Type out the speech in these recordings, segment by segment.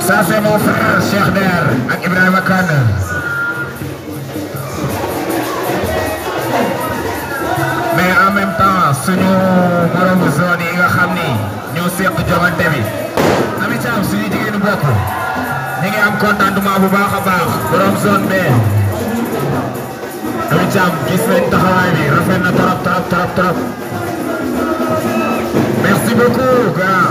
Ça c'est mon frère Cheikh Der ak Ibrahima Kane. mais en même temps suñu moromu zone yi nga xam ni ñoo seq jogante bi. Ami Thiam suñu jigéenu bopp ñu ngi am contentement bu baax a baax borom zone B. Ami Thiam gis nañ taxawaay bi rafet na trop trop trop trop. merci beaucoup grand.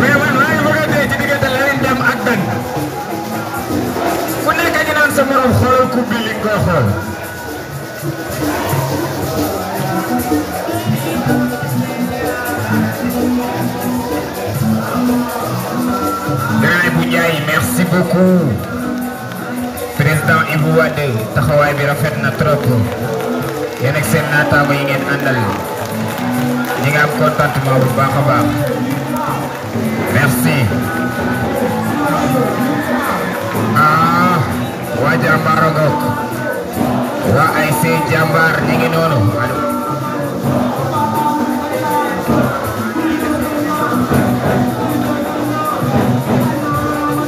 mais man maa ngi bëgg a dee ci diggante Lamine Deme ak Dan ku nekk ñu naan sa morom xoolal coupe bi li nga koy xool. Danaay bu Ndiaye merci beaucoup. président Ibou Wade taxawaay bi rafet na trop yéen ak seen naataango yi ngeen àndal ñi nga am contentement bu baax a baax merci. ah waa jàmbaar a ngoog waa ay seen jàmbaar ñi ngi noonu allo.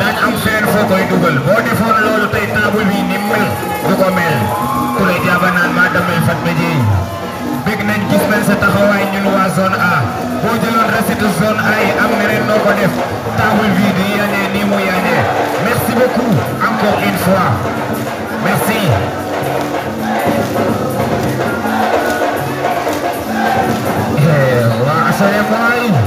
daan am feneen foo koy dugal boo defoon loolu tey table bi ni mel du ko mel ku lay jaaba naan maa damay fat ba jeey bég nañ gis nañ sa taxawaay ñun waa zone A boo jëloon recette zone A yi am neneen noo ko def table bi di yañee nii mu yañee merci beaucoup encore une fois merci waa asalaamaaleykum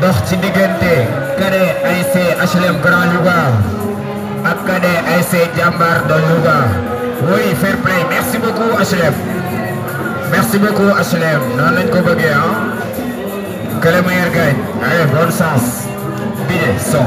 dox ci diggante kare ASC HLM Grand Louga ak kare ASC Jambar de Louga oui fair play merci beaucoup HLM merci beaucoup HLM noonu lañ ko bëggee ah que le meilleur gagne allez bonne chance bide son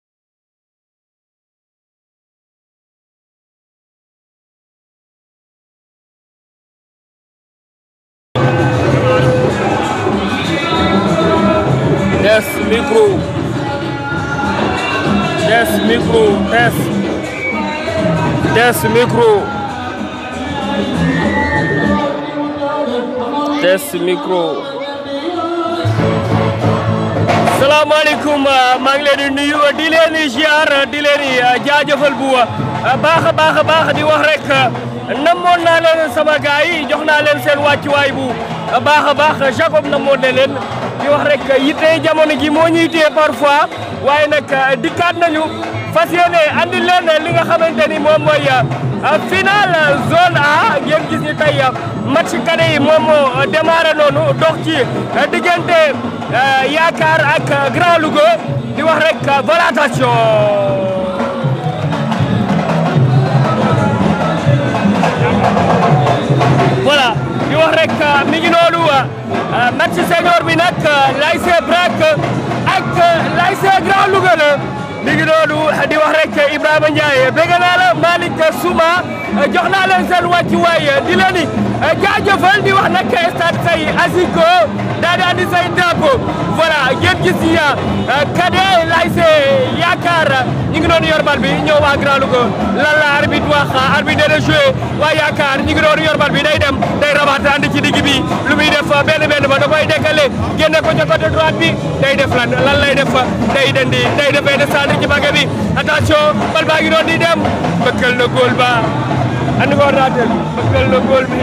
micro test micro test test micro test micro salaamaaleykum euh, maa ngi leen di nuyu di leen di ziar di leen di euh, jaajëfal bu euh, baax a baax a baax di wax rek namoon naa leen sama gars yi jox naa leen seen wàccuwaay bu baax a baax Jacob namoon na leen di wax rek yitte jamono ji moo ñuy téye parfois. waaye nag euh, dikkaat nañu fas yéene andi leen li nga xamante ni moom mooy euh, final zone A ngeen gis ni tey euh, match cadet yi moom moo démarré noonu dox ci diggante Yaakaar ak Grand Louga di wax rek voilà voilà di wax rek mi ngi noonu Euh, match senior bi nag euh, Lycée Brac ak euh, Lycée Grand Louga la mi ngi noonu di wax rek Ibrahima Ndiaye bëgg naa la Malick Souma jox naa leen seen wàccuwaay di leen di jaajëfal di wax nag stade say Asiko daa di andi say drapeau voilà ngeen gis ya cadet Lycée Yaakaar ñu ngi noonu yor bal bi ñëw waa Grand Louga lan la arbitre wax arbitre de jouer waa yaakaar ñi ngi doon yor bal bi day dem day rabaat ànd ci digg bi lu muy def benn benn ba da koy décalé génne ko ca côté droite bi day def lan lan lay def day dandi day def benn centre ci bàgge bi attention bal baa ngi doon di dem bëkkal na góol ba andi ko ordinateur bi bëkkal na góol bi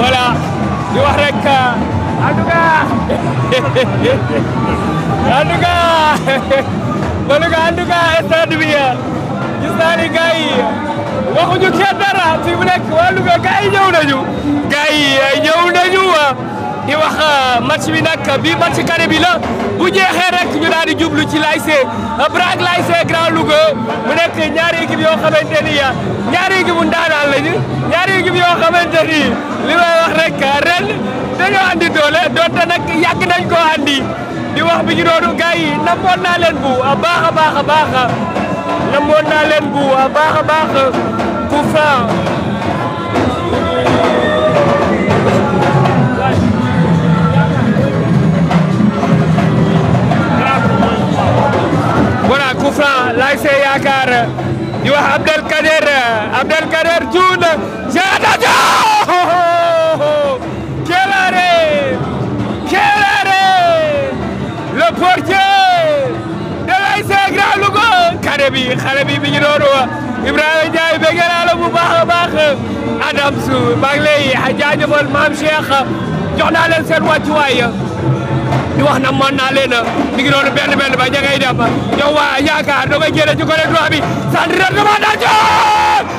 voilà di wax rek en tout cas en tout cas en tout cas stade bi gis naa ni gars yi waxuñu kenn dara fi mu nekk waa Louga gars yi ñëw nañu. gars yi eh, ñëw nañu ah. di wax ah, match bi nag bii match carré bi la bu jeexee rek ñu daal di jublu ci l'ASC ah, Brac l'ASC Grand Louga mu nekk ñaari équipe yoo xamante ni ah, ñaari équipe bu ndaanaan lañu ñaari équipe yoo xamante ni li may wax rek ah, ren dañoo andi doole donte nag yàgg nañ koo andi. di wax bi ñu doonu gars yi namoon naa leen bu a baax a baax a baax namoon naa leen bu a baax a baax ku fa voilà coup franc l'ASC Yaakaar di wax Abdelkader Abdelkader Dioune c'est attention bi xale bi mi ngi noonu Ibrahima Ndiaye bëgg naa la bu baax a baax Adams maa ngi lay jaajëfal maam Cheikh jox naa leen seen wàccuwaay di wax na mën naa leen mi ngi noonu benn benn ba ña ngay dem yow waa yaakaar da koy génne ci côté droit bi centre de demande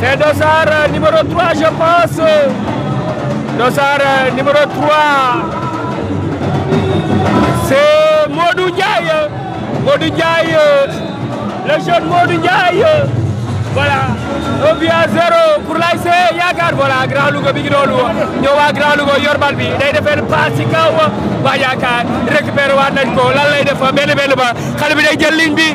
C'est Dossard euh, numéro 3, je pense. Dossard euh, numéro 3. C'est Modou Ndiaye. Modou Ndiaye. Euh, le jeune Modou Ndiaye. Voilà. Un but à zéro pour l'ASC Yaakaar voilà Grand Louga bi ngi doon ñëw waa Grand Louga yor bal bi day defee passe ci kaw waa Yaakaar récupéré waat nañ ko lan lay def benn benn ba xale bi day jël ligne bi.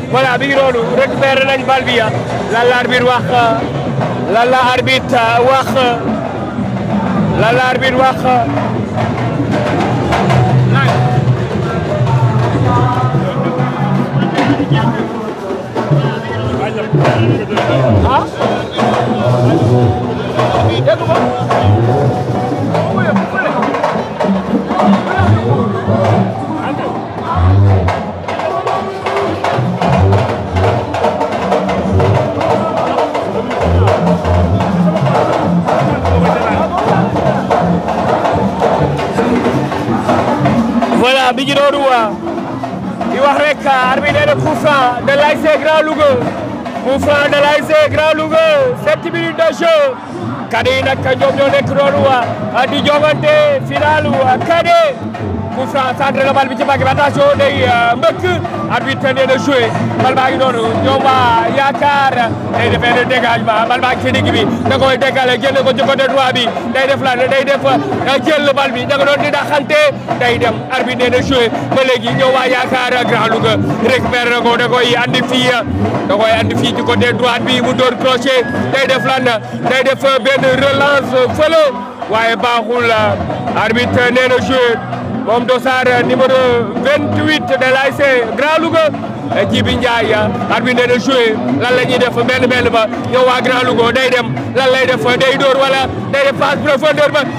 voilà bi ngi noonu récupéré nañ bal bi ah. lan la arbitre wax ah. lan la arbitre ah, wax lan la arbitre wax ah dégg nga voilà bi ñu doon waa di wax rek arbitre nee na coup franc de l'ASC Grand Louga coup franc de l'ASC Grand Louga sept minutes de jeu kade yi nag ñoom ñoo nekk noonu waa di jongante finalu kade coup franc centre la bal bi ci bàgg bi attention day mbëkk arbitre nee na joué bal baa ngi noonu ñoom waa yaakaar day defee ne dégagement bal baa ngi ci digg bi da koy décalé génne ko ci côté droit bi day def la day def jël bal bi da nga doon di daxante day dem arbitre nee na joué ba léegi ñëw waa yaakaar Grand Louga récupéré na ko da koy andi fii da koy andi fii ci côté droite bi mu door crochet day def lan day def benn relance fële waaye baaxul arbitre nee na joué moom Dossar numéro 28 de l'ASC Grand Louga Jibi Ndiaye arbitre nee na joué lan la ñuy def benn benn ba ñëw waa Grand Louga day dem lan lay def day door wala day def passe profondeur ba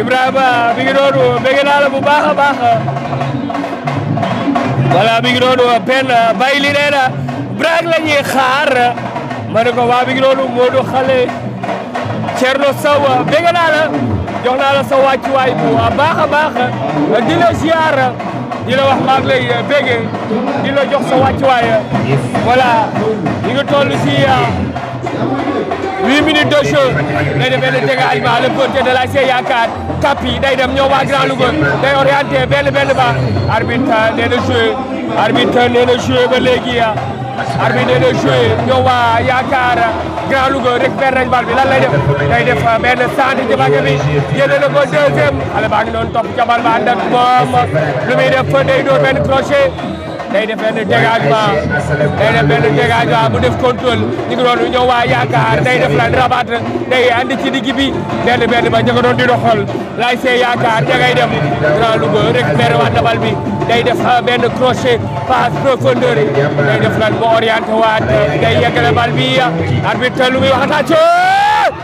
Ibrahima mi ngi noonu bëgg naa la bu baax a baax voilà mi ngi noonu benn bàyyi li nee na braak la ñuy xaar ma ne ko waa mi ngi noonu Modou xale Thierno Sow bëgg naa la jox naa la sa wàccuwaay bu baax a baax di la ziar di la wax maa ngi lay bëgg di la jox sa wàccuwaay voilà ñu ngi toll si huit minutes de jeu day def benn dégage ba le portier de l'ASC Yaakaar tapi day dem ñëw waa Grand Louga day orienté benn benn ba arbitre nee na joué arbitre nee na joué ba léegi arbitre nee na joué ñëw waa Yaakaar Grand Louga récupère nañ bal bi lan lay def day def benn centre ci bàq bi génne na ko deuxième xale baa ngi noonu topp ca bal ba ànd ak moom lu muy def day door benn crochet day def benn dégagement day def benn dégagement bu def contrôle ñu ngi doon ñëw waa yaakaar day def lan rabat day andi ci digg bi benn benn ba ñu ko doon di doxal laay see yaakaar ña ngay dem Grand Louga récupéré waat na bal bi day def ah, benn crochet passe profondeur day def lan mu orienté waat day yeggale bal bi arbitre lu muy wax attention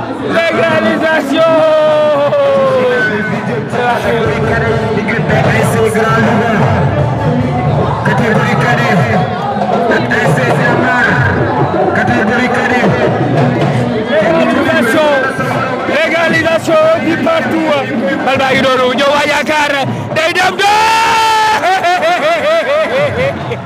Légalisation Légalisation du partout bal baa ngi noonu ñëw waa yaakaar day dem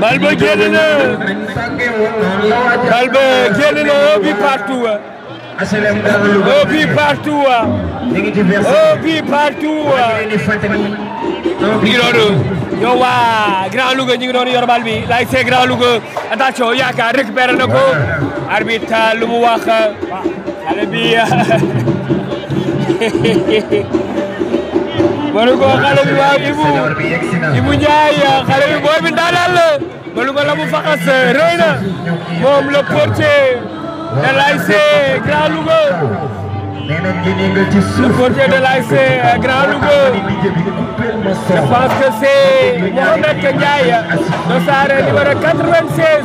bal ba génn na bal ba génn na un but partout wa HLM Darou Louga un but partout wa ñu ngi ci verse un but partout wa leen di fàttali ñu ngi noonu yow waa Grand Louga ñu ngi noonu yor bal bi laay see Grand Louga attention yaakaar récupéré na ko arbitre lu mu wax xale bi mënu ko xale bi waaw Ibou Ibou Ndiaye xale bi booy bi ndaanaan la mënu ko la mu faxas rëy na moom le portier de l'ASC Grand Louga le portier de l'ASC Grand Louga je pense que c'est Mohamed Ndiaye dosaare numéro 96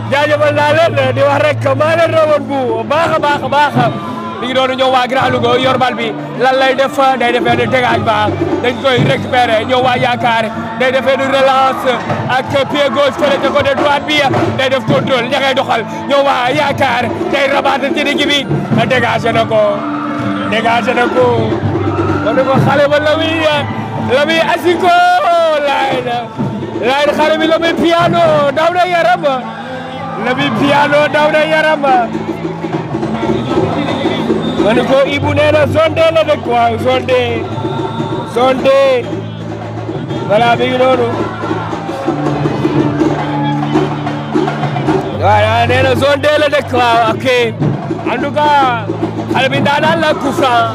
jaajëfal naa leen di wax rek maa leen rawoon bu baax a baax a baax mi ngi doon ñëw waa Grand Louga yor bal bi lan lay def day defee ne dégage ba dañ koy récupérer ñëw waa yaakaar day defee ne relance ak pied gauche fële ca côté droite bi day def contrôle ña ngay doxal ñëw waa yaakaar day rabaat ci digg bi dégagé na ko dégagé na ko kon ko xale ba la muy la muy asiko laay na laay xale bi la muy piano daw na yaram la muy piano daw na yaram ma ne ko Ibou nee na zone 2 la dëkk waaw zone 2 zone 2 voilà mi ngi noonu voilà nee na zone 2 la dëkk waaw ok en tout cas xale bi daanaan la coup franc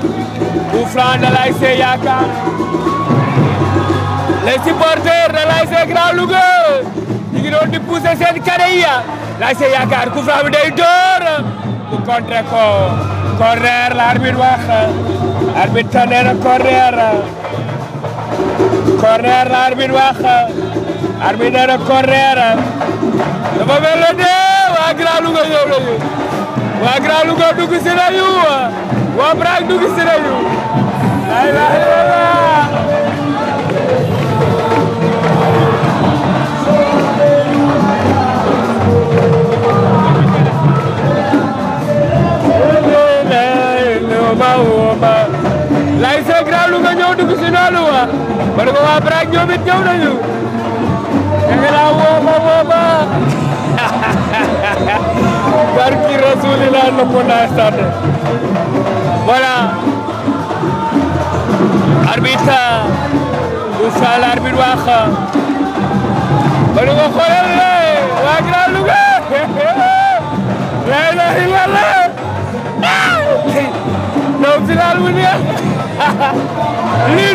Coup franc de l'ASC Yaakaar les supporters de l'ASC Grand Louga ñu ngi doon di pousser seen kare yi l'ASC Yaakaar coup franc bi day door mu contre ko corner la arbitre wax arbitre nee na corner corner la arbitre wax arbitre nee na corner dafa mel ne waa Grand Louga ñëw nañu waa Grand Louga dugg si nañu waa Prague dugg si nañu. Laye Seck Grand Louga ñëw dugg si noonu wa. Ba ko waa Prague ñoom it ñëw nañu. barki rasulillah noppoon naa stade voilà arbitre Moussa la arbitre wax ba nu ko xoolal la waa Grand Louga la ilaha illallah non final bu neex lii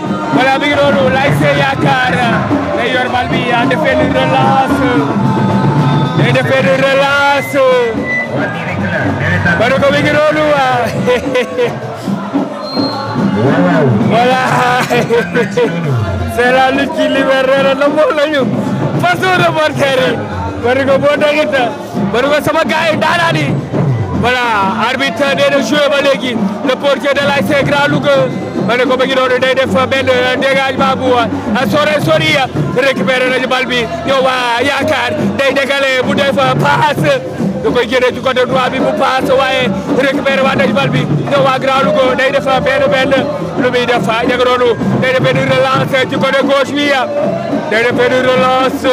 voilà mi ngi noonu laaj see yaakaar day yor bal bi yaa defee ni relance day defee ni relance bari ko mi ngi noonu waa voilà c'est la lutte qui libère na moom la ñu façon de porter yi bari ko boo dagita bëri nga sama gars yi daanaan yi voilà arbitre nee na joué ba léegi le portier de l'ASC Grand Louga ma ne ko ba ngi doon day def benn dégagement bu sore sori récupéré nañu bal bi ñëw waa yaakaar day dégalé bu def passe da koy génne ci côté droit bi mu passe waaye récupéré waa nañu bal bi ñëw waa Grand Louga day def benn benn lu muy def ah yàgg noonu day def benn relance ci côté gauche bi ah day def benn relance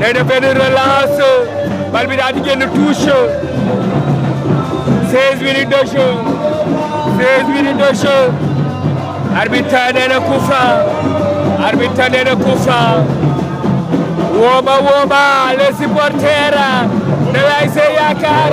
day def benn relance bal bi daal di génn touche 16 minutes de jeu 16 minutes de jeu arbitre nee na coup franc arbitre nee na coup franc wooba wooba les supporters de l'ASC Yaakaar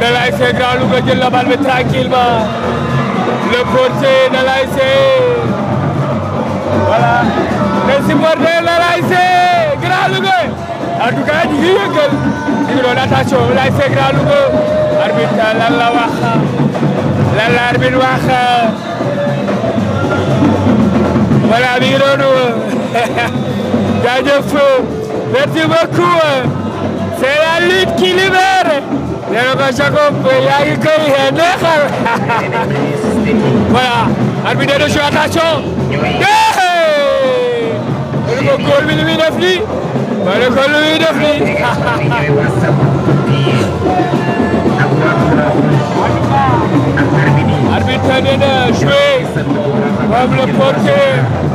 de l'ASC Grand Louga jël na bal bi tranquillement le portier de l'ASC voilà les supporters de l'ASC Grand Louga en tout cas ñu ngi yëngal ñu ngi doon attention l'ASC Grand Louga arbitre lan la wax lan la arbitre wax voilà mi ngi doon jaajëf Merci beaucoup. C'est la lutte qui libère. nee na ko Jacob yaa ngi koy neexal. voilà. arbitre de jeu attention. wala ko góor bi li muy def lii. wala ko li muy def lii. arbitre nee na joué. moom la porté.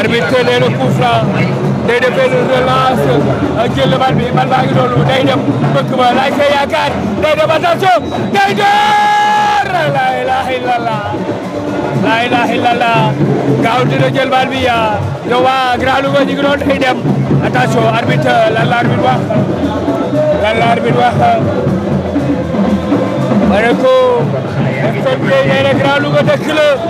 arbitre nee na coup franc day defee lu relance ak jël bal bi bal baa ngi doon day dem bëgg ba laay see yaakaar day dem attention day door la ilaha illallah la ilaha illallah gaaw dina jël bal bi ya yow waa Grand Louga ñu ngi doon day dem attention arbitre lan la arbitre wax lan la arbitre wax ma ne ko FMP nee na Grand Louga dëkk la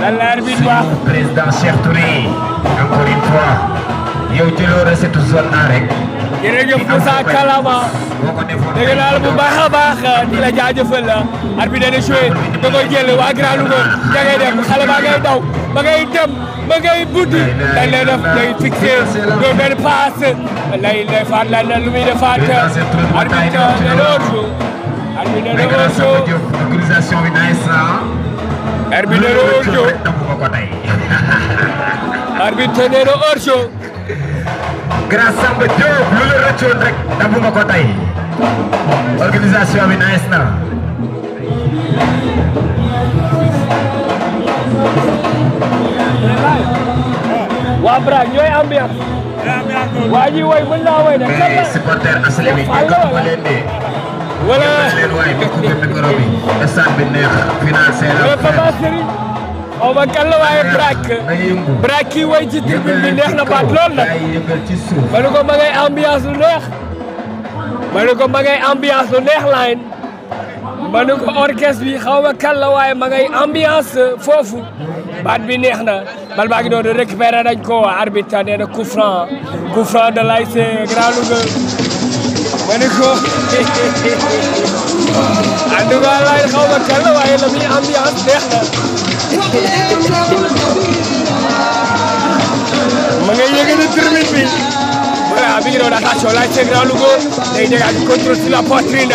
lan la arbitre wax président Cheikh Touré encore une fois yow jëloo recette zone A rek. jërëjëf Moussa Kalama dégg naa la bu baax a baax di la jaajëfal la arbitre dana joué da koy jël waa Grand Louga da ngay dem xale ba ngay daw ba ngay dem ba ngay buddi dañ lay def day fixé doo benn passe lay lay faat la la lu muy defaat arbitre de l'autre arbitre de l'autre autorisation bi nice arbitre nee na hors jeu arbitre nee na hors jeu Grand Samba Diop lu la rëccoon rek dabu nga ko tey organisation bi nice na waa Brak ñooy ambiance waa ñi woy mën naa woy nag mais supporter asalaamaaleykum ñu ko leen de voilà leen waaye bokk nga micro bi stade bi neex final c'est la papa Serigne on va gàll waaye brak brak kii way ci tribune bi neex na baat lool nag ma ne ko ma ngay ambiance lu neex ma ne ko ma ngay ambiance lu neex line ma ne ko orchestre bi xaw ma kan la waaye ma ngay ambiance foofu baat bi neex na bal baa ngi doon récupéré nañ ko arbitre nee na coup franc coup franc de l'ASC Grand Louga ma ne ko en tout cas laay xaw ma kan la waaye la muy ambiance neex na ma ngay yëge na tribune bi voilà mi ngi doon attention l'ASC Grand Louga day dégage contrôle sur la poitrine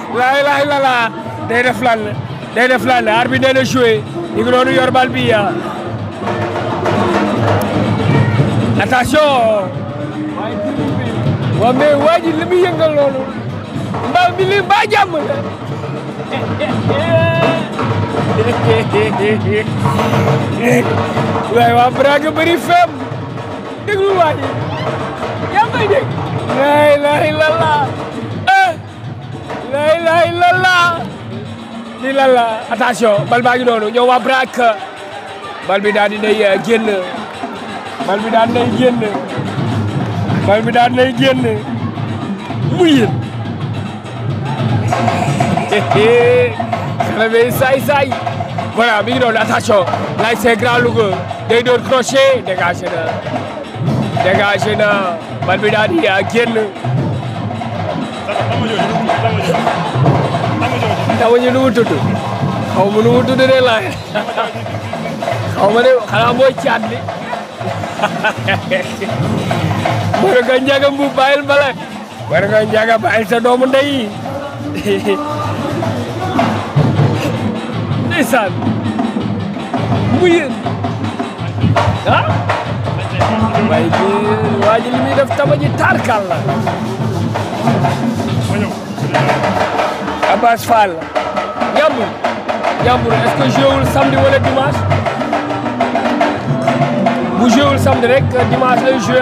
laa ilaaha illallaah day def lan la day def lan la arbitre day la joué ñu ngi noonu yor bal bi ya attention waaw mais waa ji li muy yëngal loolu mbaa mi li mbaa jàmm la waaye waa Braga bëri fem déglu waa ji yaa may dégg laa ilaaha illallaah lay lay lala di lala attention bal baa ngi noonu ñoo waa Braak bal bi daal di nay eh, génn bal bi daal di nay génn bal bi daal di nay génn muy yéen xale bi saay saay voilà mi ngi noonu attention laay see grand Louga day doon crochet dégagé na dégagé na bal bi daal di génn. dama ñu nu mu tudd. xaw ma nu mu tudd de laay. xaw ma de xanaa mooy caat li. war nga njaga mbu bàyyil bala. war nga njaga bàyyil sa doomu ndey. ndeysaan mu yéen ah waaye bi waa ji li muy def taba ji taarkaal la Abass Fall Yambour Yambour est-ce que jouewul samedi wala dimanche bu jouewul samedi rek dimanche lay joué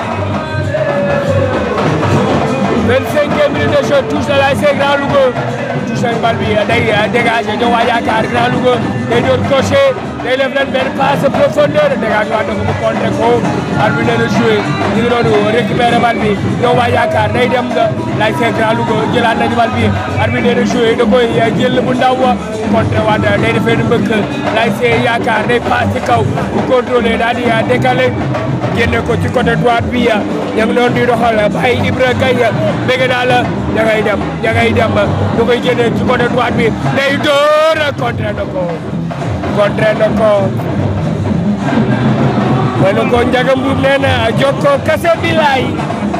25e minute de jeu touche na la c'est Grand Louga touche nañ bal bi day dégagé ñoo waa yaakaar Grand Louga day doon coché day def leen benn passe profondeur dégagé waat na ko mu contré ko arbitre nee na joué ñu ngi doon récupéré bal bi ñoo waa yaakaar day dem la c'est Grand Louga jëlaat nañu bal bi arbitre nee na joué da koy jël bu ndaw contre Wade day defee nu mbëkk lay see yaakaar day paas ci kaw bu contrôlé daal di décalé génne ko ci côté droite bi ya ña ngi doon di doxal bàyyi Ibra Gaye bëgg naa la ña ngay dem ña ngay dem du koy génne ci côté droite bi day door contre na ko contre na ko ma ne ko njagam bu nee na jokkoo kase bi laay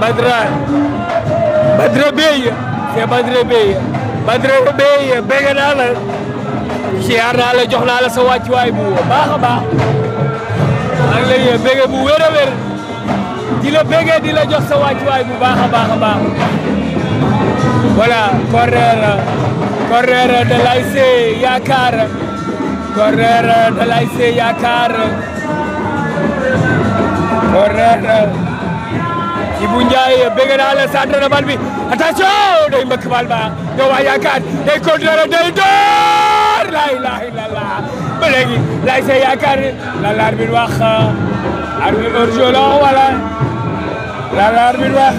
Badra Badra Beye c'est Badra Beye Badra Beye bëgg naa la siyaar naa la jox naa la sa wàccuwaay bu baax a baax maa ngi lay bëgg bu wér a wér di la bëggee di la jox sa wàccuwaay bu baax a baax a baax voilà corner corner de l'ASC Yaakaar corner de l'ASC Yaakaar corner Ibou Ndiaye bëgg naa la centre na bal bi attention day mbëkk bal ba nga waa Yaakaar day contrôlé day door la ilaha illallah ba léegi lay see Yaakaar la l'arbitre wax arbitre hors-jeu la wala la l'arbitre wax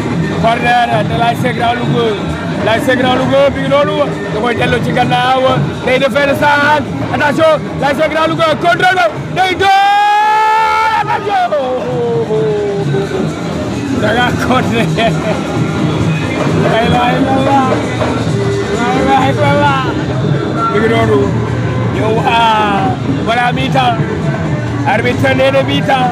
corner de Laye Seck Grand Louga Laye Seck Grand Louga bi loolu da koy dellu ci gannaaw day defee saan attention Laye Seck Grand Louga contrôle ba day door attention da nga corner la ilaha illallah la ilaha illallah bi loolu yow ah voilà mi-temps arbitre nee na mi-temps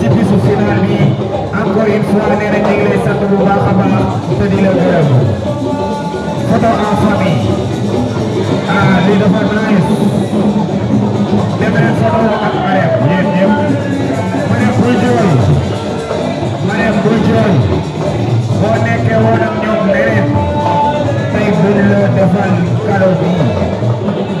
ci bisu final bi encore une fois nee na ñu ngi lay sant bu baax a baax te di la gërëm photo en famille ah lii dafa nice dem leen photo ak Marème yéen ñëpp Marème bul jooy Marème bul jooy boo nekkee woon ak ñoom leneen tey buñ la defal cadeau bi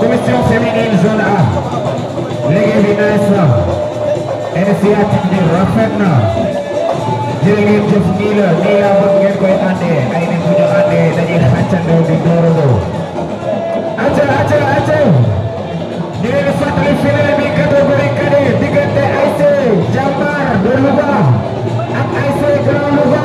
commission féminine zone A liggéey bi nice na initiative bi rafet na jërë ngeen jëf nii la nii laa bëgg ngeen koy àndee ay nit bu ñu àndee dañuy xàccandoo di doorandoo acca acca acca ñu leen di fàttali final bi catégorie cadet diggante ASC Jàmbaar de Louga ak ASC Grand Louga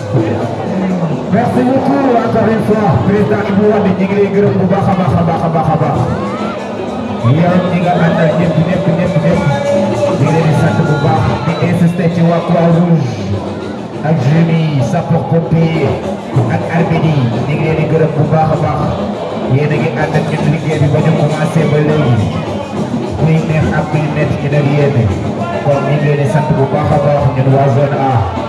merci beaucoup encore une fois président Ibou Wade ñu ngi lay gërëm bu baax a baax a baax a baax a baax yow ñi nga àndal ñëpp ñëpp ñëpp ñëpp ñu ngi leen di sant bu baax di insister ci waa Croix Rouge ak jeunes yi sapeur pompier ak arbitre yi ñu ngi leen di gërëm bu baax a baax yéen a ngi ànd ak ñun liggéey bi ba ñu commencé ba léegi muy neex ak muy métti ñu ne yéen kon ñu ngi leen di sant bu baax a baax ñun waa zone A.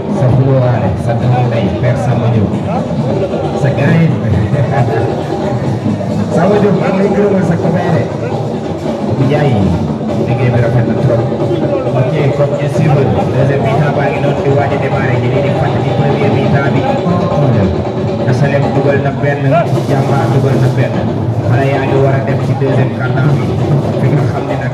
sa fulóoraale sa doomu ndey père Samba Diop sa gaay Samba Diop maa ngi lay gërëmal sa copain de Ndiaye liggéey bi rafet na trop ok kon ñu suivre deuxième mi-temps baa ngi noonu di waaj a démarré ñu leen di fàttali premier mi-temps bi Asalem dugal na benn Jàmbaar dugal na benn xale yaa ngi war a dem ci deuxième quart-temps bi fi nga xam ne nag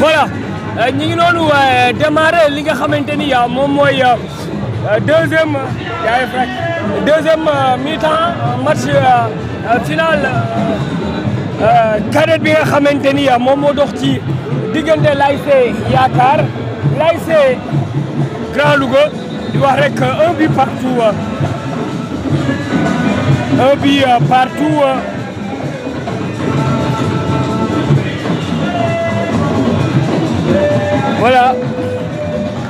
voilà ñu ngi noonu démarré li nga xamante ni moom mooy. Euh, deuxième deuxième euh, mi-temps euh, match final cadet bi nga xamante ni moom moo dox ci diggante l'ASC Yaakaar l'ASC Grand Louga di wax rek un but partout un but partout voilà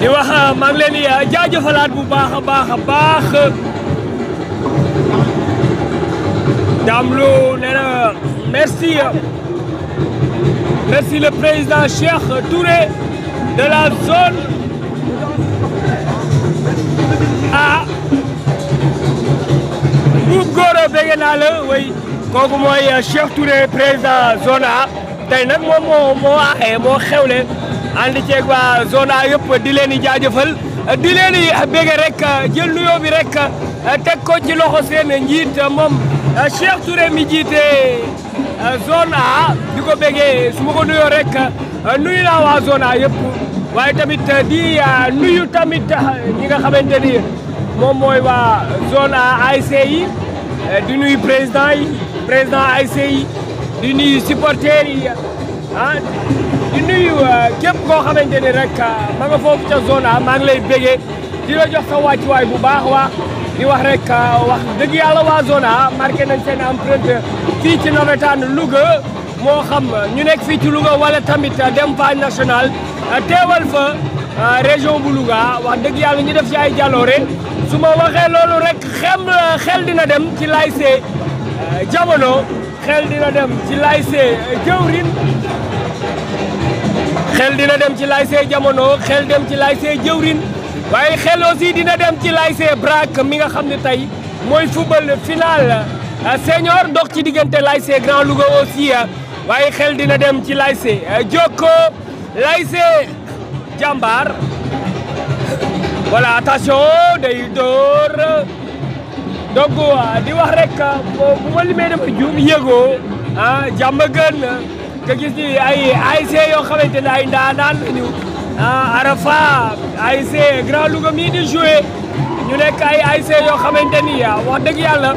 di wax ah, maa ngi leen di ah, jaajëfalaat bu baax a baax a baax Dame Lo nee na merci merci le président Cheikh Touré de la zone ah buub góoro bëgg naa la way kooku mooy euh, Cheikh Touré président zone A tey nag moom moo moo aaye moo xewle ànd ceeg waa zone A yëpp di leen di jaajëfal di leen di bëgg rek jël nuyoo bi rek teg ko ci loxo seen njiit moom Cheikh Touré mi jiite Euh, zone A di ko bëggee su ma ko nuyoo rek euh, nuyu naa waa zone A yëpp waaye tamit euh, di nuyu tamit ñi nga xamante ni moom mooy waa zone A ASC yi di nuyu président yi président ASC yi di nuyu supporters yi ah di nuyu képp koo xamante ni rek ma nga foofu ca zone A maa ngi lay bëggee. di la jox sa wàccuwaay bu baax waa di wax rek ah, wax dëgg yàlla waa zone A marqué nañ seen empreinte fii ci nawetaan Louga moo xam ñu nekk fii ci Louga wala tamit dem phase nationale ah, teewal fa ah, région bu Louga wax dëgg yàlla ñu def ci ay jaloore su ma waxee loolu rek xem xel dina dem ci lycée jamono xel dina dem ci Laye Seye jëwrin xel dina dem ci Laye Seye jamono xel dem ci Laye Seye jëwrin waaye xel aussi dina dem ci Laye Seye Brac mi nga xam ne tey mooy football final senior ndox ci diggante Laye Seye Grand Louga aussi waaye xel dina dem ci Laye Seye Jokko Laye Seye jàmbaar voilà attention day door donc euh, di wax rek euh, bu ma limee dafa juum yëgoo ah jàmm gën na nga gis ni ay ASC yoo xamante ne ay ndaanaan lañu ah Arafa ASC Grand Louga mii di joué ñu nekk ay ASC yoo xamante ni ah, wax dëgg yàlla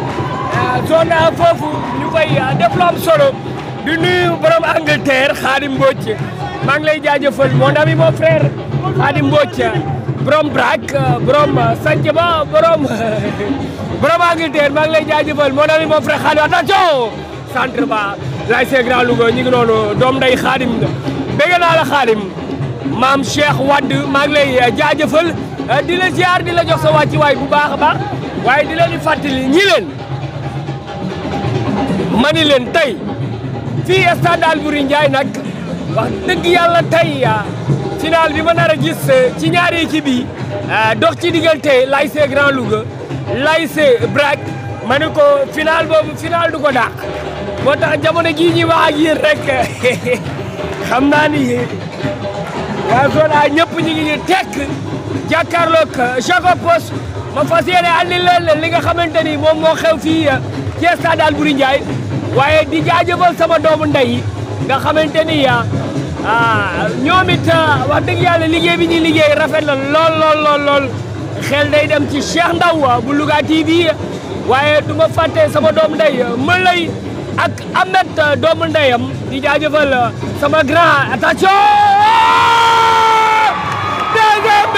ah, zone a foofu ñu koy ah, def lu am solo di nuyu borom Angleterre Xaadim Mbodj maa ngi lay jaajëfal mon ami mon frère. Xaadim Mbodj borom Brac borom Santhie Ba borom borom Angleterre maa ngi lay jaajëfal mon ami mon frère Xaadim attention centre ba lay see grand Louga ñu ngi noonu doom nday Xaadim bëgg naa la Xaadim maam Cheikh Wade maa ngi lay jaajëfal di la ziar di la jox sa wàcci waay bu baax a baax waaye di leen di fàttali ñi leen mani leen tey fii stade Albouri Ndiaye nag wax dëgg yàlla tey ah, final bi ma nar a gis eh, ci ñaari équipe yi ah, dox ci diggante l'ASC Grand Louga l'ASC Brac ma ne ko final boobu final du ko dàq moo tax jamono jii ñuy wax ak yéen rek xam naa ni waa zone A ñëpp ñu ngi ñu tekk jàkkaarloog Jacob Post ma fas yéene andi leen li nga xamante ni moom moo xew fii ci stade Albouri Ndiaye waaye di jaajëfal sama doomu ndey yi nga xamante ni yaa ah ñoom it wax dëgg yàlla liggéey bi ñuy liggéey rafet na lool lool lool lool xel day dem ci Cheikh Ndaw bu Louga TV waaye du ma fàtte sama doomu ndey mën lay ak Ahmed doomu ndeyam di jaajëfal sama grand attention deuxième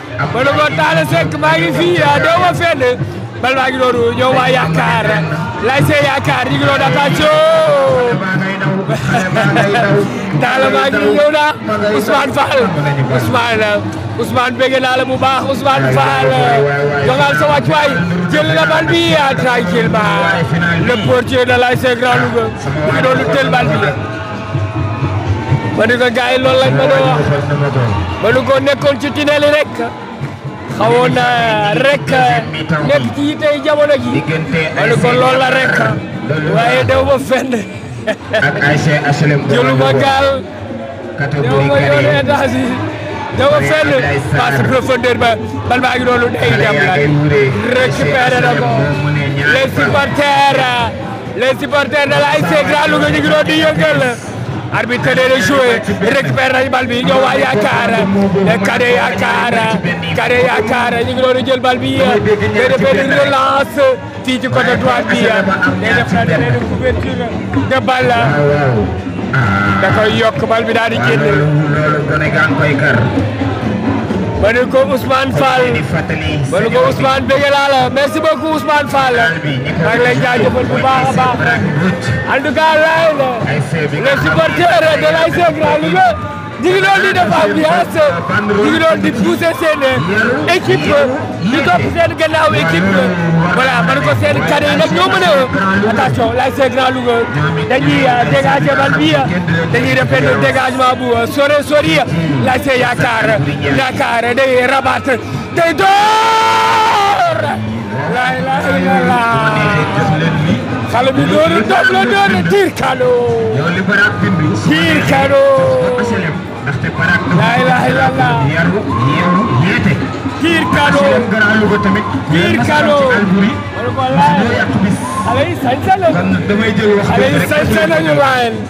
Modou Lo Talla Seck maa ngi fii ah, doo ma fenn bal maa ngi noonu ñëw waa yaakaar lay see yaakaar ñu ngi doon attention Talla maa ngi ñëw na Ousmane Fall Ousmane Ousmane bëgg naa la bu baax Ousmane Fall joxal sa wàccuwaay jël na bal bi ah, tranquillement le portier de l'ASC Grand Louga mu ngi doon teel bal bi ma ne ko gars yi loolu lañ ma doon wax ma ne ko nekkoon ci tunnel yi rek xawoon na rek nekk ci yitey jamono ji ma ne ko loolu la rek waaye dew ma fenn ak ASC HLM jëlu ma gaal dew ma yoonu étage yi dew ma fenn passe profondeur ba bal baa ngi noonu day dem la récupéré na ko les supporters les supporters de la ASC Grand Louga ñu ngi doon di yëngal arbitre de le jouer récupère nañ bal bi ñoo waa yaakaar kare yaakaar kare yaakaar ñu ngi doon jël bal bi day def benn relance fii ci côté droit bi day def na benn couverture de balle da koy yokk bal bi daal di génn ba nu ko Ousmane Fall ba nu ko Ousmane bëgg naa la merci beaucoup Ousmane Fall maa ngi lay jaajëfal bu baax a baax en tout cas laay la les supporters de l'ASC Grand Louga ñu ngi doon di def ambiance ñu ngi doon di pousser seen équipe di topp seen gannaaw équipe voilà man ko seen kàddu yi nag ñoo mën a attention l'ASC Grand Louga dañuy dégager bal bi dañuy def benn dégagement bu sore sori l'ASC Yaakaar Yaakaar day rabattre day door laa ilaaha illallaah xale bi dooru doom la dooru tiir kado tiir kado laa ilaaha illallaah tiir kado tiir kado xale yi sañ-sañ nañu xale yi sañ-sañ nañu laayeen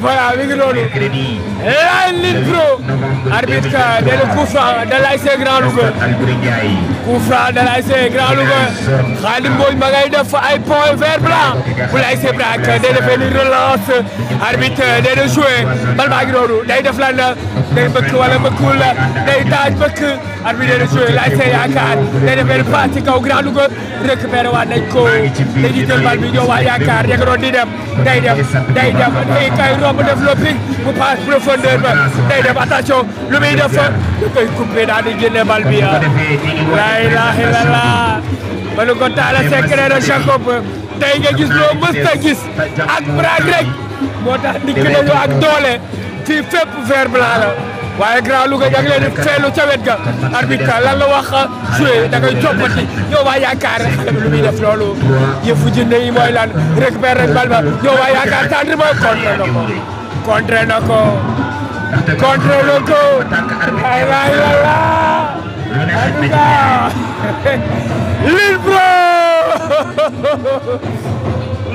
voilà mi ngi noonu Line Lit Pro arbitre ka nee na coup franc da lay see Grand Louga coup franc da lay see Grand Louga Khadim Mbodj ma ngay def ay point vert blanc bu lay see blanc day defee ni relance arbitre nee na joué bal baa ngi noonu day def lan la day bëkk wala bëkkul la day taaj bëkk arbitre nee na joué lay see yaakaar day defee ni passe ci kaw Grand Louga récupéré waat nañ ko dañuy jël bal bi ñëw waa yaakaar ña nga doon di dem day dem day dem day kay romb def loppi mu passe profondeur ba day dem attention lu muy def fa da koy coupé daal di génne bal bi ah. la ilaha illallah ba lu ko taala secret de Jacob tey nga gis loo mës a gis ak braak rek moo tax dikk nañu ak doole fii fépp vert blanc la. waaye grand Louga yaa ngi leen di feelu ca wet ga arbitre ka lan la wax joué da ngay coppati yow waa yaakaar xale bi lu muy def loolu yëfu jinne yi mooy lan récupéré rek bal ba yow waa yaakaar tànn mooy contre na ko contre na ko contre na ko ay waay waay waay en tout cas Lille Pro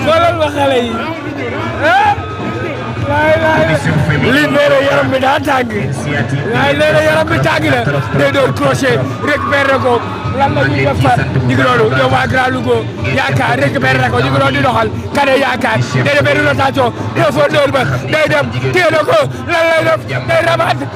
xoolal ma xale yi lii nee na yaram bi daa tàng waaye nee na yaram bi tàng na day doon crochet récupéré ko lan la ñuy def fa ñu ngi doon yow waa Grand Louga yaakaar récupéré ko ñu ngi doon di doxal kane yaakaar day def benn rotation profondeur ba day dem téye na ko lan lay def day rabat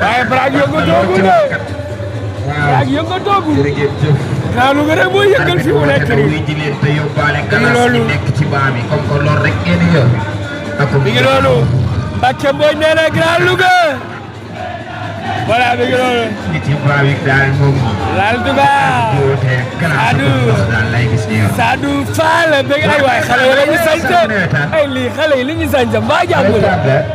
waaye Baraak yëngatoogu de. Baraak yëngatoogu. daanu nga rek mooy yëngal fi mu nekk nii. mi loolu mi ngi loolu. Mbacke Mboy nee na Grand Louga. voilà mi ngi loolu. laal Touba. Sadou. Sadou Fall. ay waay xale yi la ñu sañ ay lii xale yi li ñu sañ mbaa jàmm la.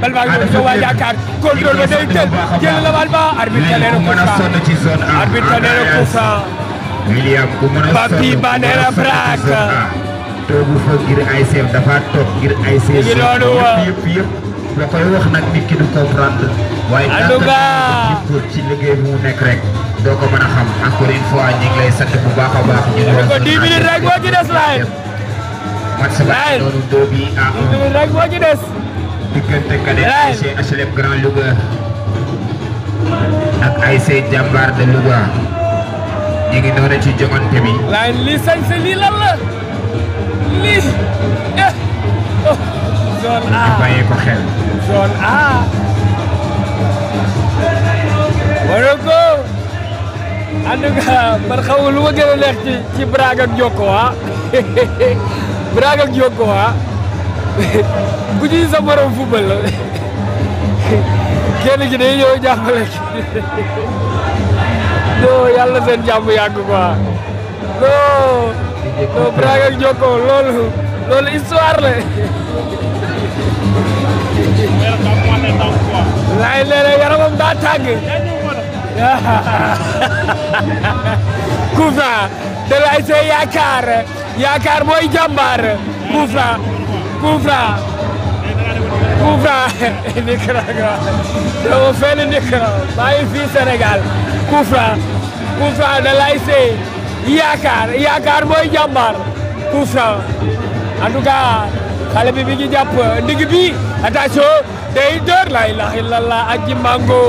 bal baa ngi doon soo waa yaakaar contrôle ba day tël jël la bal ba arbitre da leen a coup franc arbitre da leen a coup franc William ku mën a Papi sonn, Ba ku mën a nee na sonn ci braak. zone A. toogu fa ngir ay seef dafa toog ngir ay seef Ngi noonu wa. yëpp yëpp la koy wax nag nit ki du comprendre waaye En tout cas. naka ko ci liggéey bu mu nekk rek doo ko mën a xam encore une fois ñu ngi lay sant bu baax a baax ñu ngi ko dix minutes rek moo ci des laay match ba Laay. noonu doo bi à un minutes rek moo ci des diggante cadet ASC HLM Grand Louga ak ASC Jàmbaar de Louga ñu ngi noonu ci joŋante bi. laay lii sañ sa lii lan la lii eh oh zone A bàyyi ko xel. zone A wala ko en tout cas man xamul lu ma gën a neex ci ci Braga ak Jokko ah. Braak ak Jokko waa ku ci sa morom football la kenn ki day ñëw jàppale ki non yàlla seen jàmm yàgg quoi non non Braak ak Jokko loolu loolu histoire la laay léeg-léeg yaramam daa tàng coup franc de l'ASC Yaakaar Yaakaar mooy jàmbaar coup franc coup franc coup franc Nicaragua dama fenn Nicaragua maa ngi fii Sénégal coup franc coup franc de l'ASC Yaakaar Yaakaar mooy jàmbaar coup franc en tout cas xale bi mi ngi jàpp ndig bi attention day dër la ilaha illallah aji mango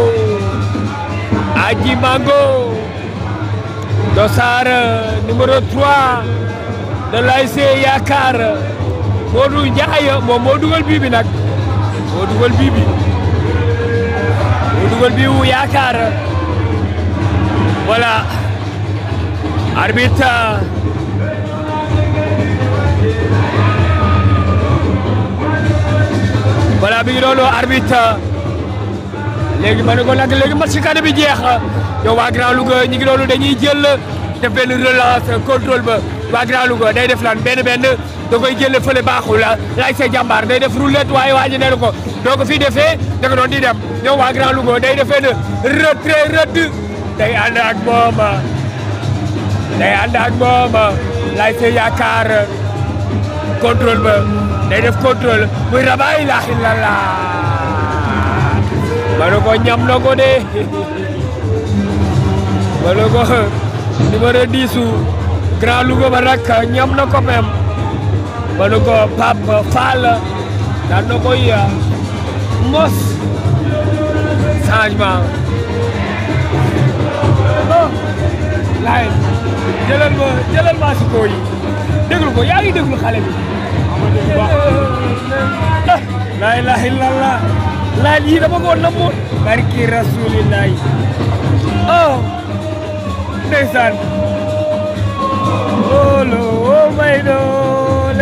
aji mango dosaar numéro 3 de l'ASC Yaakaar Modou Ndiaye moom moo dugal bii bi nag moo dugal bii bi moo dugal bii wu Yaakaar voilà arbitre voilà bi ngi doonoo arbitre léegi ma ne ko nag léegi match kaddu bi jeex yow waa Grand Louga ñu ngi doonu dañuy jël def benn relance contrôle ba waa Grand Louga day def lan benn benn da koy jël fële baaxul la laaj sa jàmbaar day def roulette waaye waa ji nee na ko doo ko fii defee da nga doon di dem yow waa Grand Louga day defee ne retrait rëdd day ànd ak moom day ànd ak moom lay see yaakaar contrôle ba day def contrôle muy raba ilaah illallah manu ko ñam na ko de manu ko numéro 10 su Grand Louga ba nag ñam na ko même manu ko Pape Fall daan na koy euh, mos changement oh laay jëlal ma jëlal ma si koo yi déglu ko yaa ngi déglu xale bi laa ilaaha illallah laa lii dama ko namoon barki rasulillahi oh ndeysaan loolu oh may doon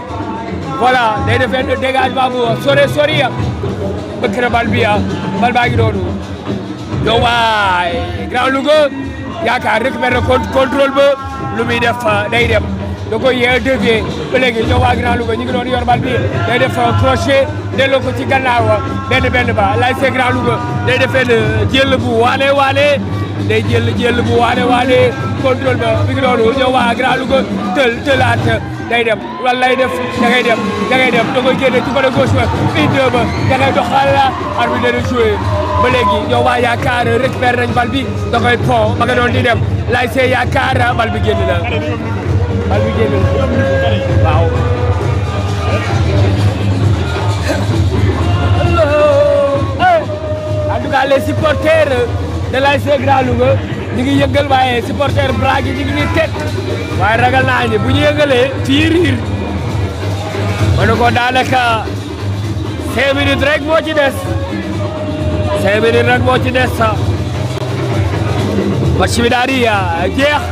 voilà day def benn dégagement bu sore sori ya bëgg na bal bi ah bal baa ngi noonu yow waay Grand Louga yaakaar récupéré na con- contrôle ba lu muy def ah, day dem da koy yee dévié ba léegi yow waa Grand Louga ñu ngi doon yor bal bi day def ah, crochet delloo ko ci gannaaw ah, benn benn ba lay see Grand Louga day def benn jël bu waane waane day jël jël bu waane waane contrôle ba mi ngi noonu yow waa Grand Louga tël tëlaat day dem wala lay def da ngay dem da ngay dem da koy génne ci côté gauche ba fii deux ba da ngay dox xala arbitre dana joué ba léegi yow waa yaakaar récupéré nañ bal bi da koy po ma nga doon di dem lay see yaakaar bal bi génn na bal bi génn na waaw en tout cas les supporters de l'ASC Grand Louga ñu ngi yëngal waaye supporters Blanc yi ñu ngi nii teg waaye ragal naa ni bu ñu yëngalee fii riir ma ne ko daanaka cinq minutes rek moo ci des cinq minutes rek moo ci des sa match bi daal di jeex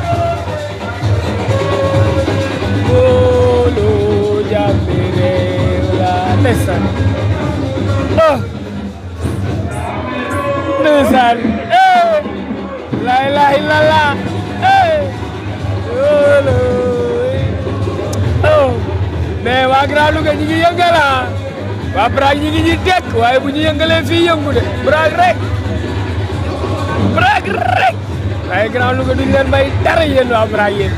góolu jàmbi réew la ndeysaan ah ndeysaan la ilaha illallah oh mais waa Grand Louga ñi ngi yëngal ah waa Braak ñi ngi ñuy teg waaye bu ñu yëngalee fii yëngu de Braak rek Braak rek waaye Grand Louga duñ leen may dara yéen waa Braak yéen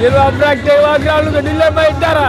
yéen waa Braak tey waa Grand Louga duñ leen may dara.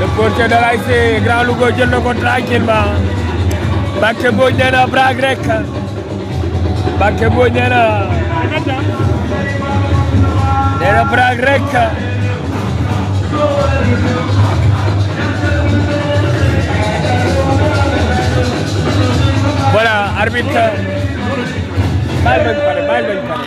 le portier de l'ASC Grand Louga jël na ko tranquillement Mbacké Mbodj nee na braak rek Mbacké Mbodj nee na nee na braak rek voilà arbitre bàyyi lañ pare bàyyi lañ pare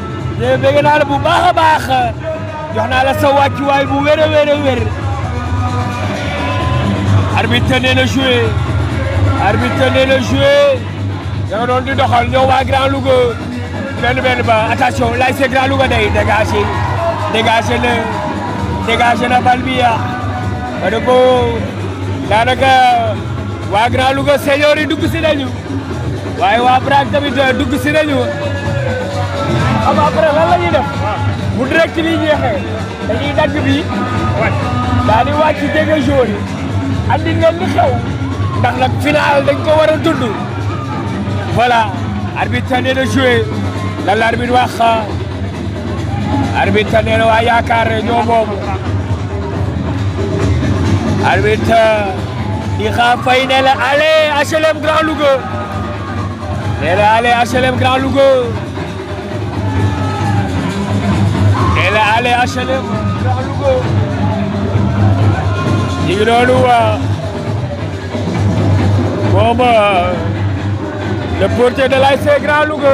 de bëgg naa la bu baax a baax jox naa la sa wàccuwaay bu wér a wér a wér arbitre nee na joué arbitre nee na joué da nga doon di doxal ñoo waa Grand Louga benn benn ba attention lay see Grand Louga day dégagé dégagé na dégagé na bal bi ya ma ne ko daanaka waa Grand Louga senior yi dugg si nañu waaye waa Braak tamit euh, dugg si nañu xam nga après lan la ñuy def bu direct bi jeexee dañuy dagg bi daal di wàcc jege jour yi andi ngeen li xew ndax nag final dañ ko war a dund voilà arbitre nee na joué lan la arbitre wax arbitre nee na waa yaakaar ñoo moom arbitre di xa fay ne la ale HLM Grand Louga nee na ale HLM Grand Louga nee na ale HLM Grand Louga ñu ngi noonu waa moom le portier de l'ASC Grand Louga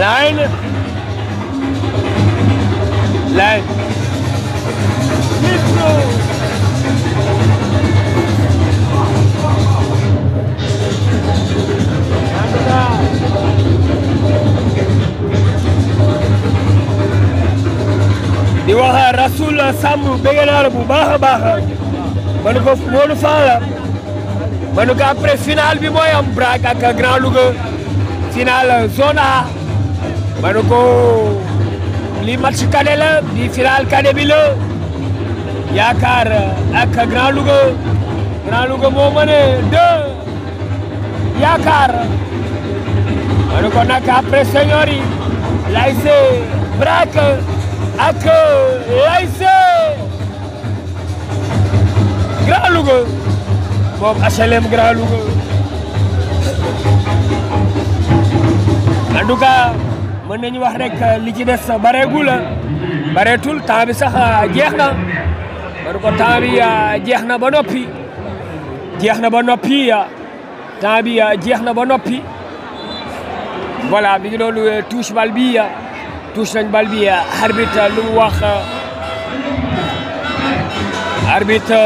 Line. Line. di wax Rasoul Samb bëgg naa la bu baax a baax ma ne ko Modou Fall ma ne ko après final bi mooy am Brac ak Grand Louga final zone A ma ne ko li match cadet la bi final cadet bi la yaakaar ak Grand Louga Grand Louga moo mëne deux yaakaar ma ne ko nag après senior yi lay see Brac ak lay see Grand Louga boobu HLM Grand Louga en tout cas mën nañu wax rek li ci des bareegul bareetul temps bi sax jeex na man ko temps bi jeex na ba noppi jeex na ba noppi temps bi ah, jeex na ba noppi voilà mi ngi noonu eh, touche bal bi ah. touche nañ bal bi ah. arbitre lu mu wax arbitre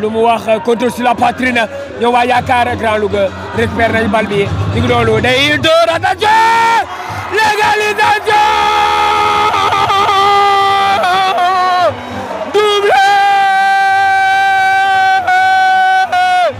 lu mu wax contrôle sur la poitrine ñoo waa yaakaar Grand Louga récupère nañ bal bi mi ngi noonu day door attention l'égalisation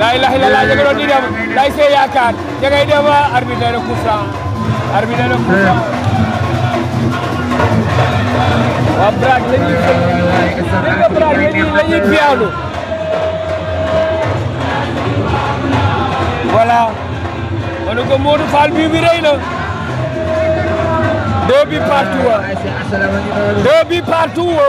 laay laxi la laa jege doon di dem laay see yaakaar jegey dem arbitre na coup franc arbitre na coup franc waa Brac la ñuy dégg nga Brac la ñuy la ñuy piyaanu voilà ma ne ko Modou Fall bii bi rëy na deux bi partout wa deux bi partout wa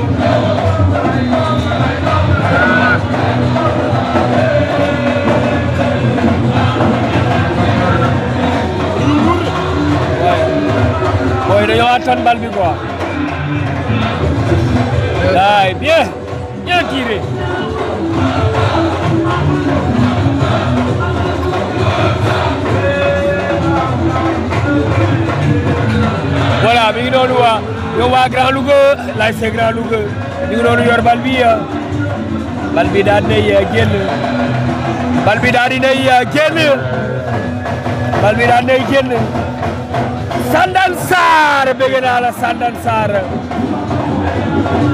booy dañoo attan bal bi quoi. daay bien bien tiré. voilà mi ngi doon waa. yow waa Grand Louga laay see Grand Louga ñu ngi doon yor bal bi bal bi daal nay génn bal bi daal di nay génn bal bi daal nay génn Sandan Sarr bëgg naa la Sandan Sarr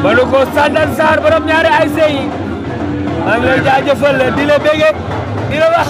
balu ko Sandan Sarr borom ñaari ay sey maa ngi lay jaajëfal di la bëgg di la wax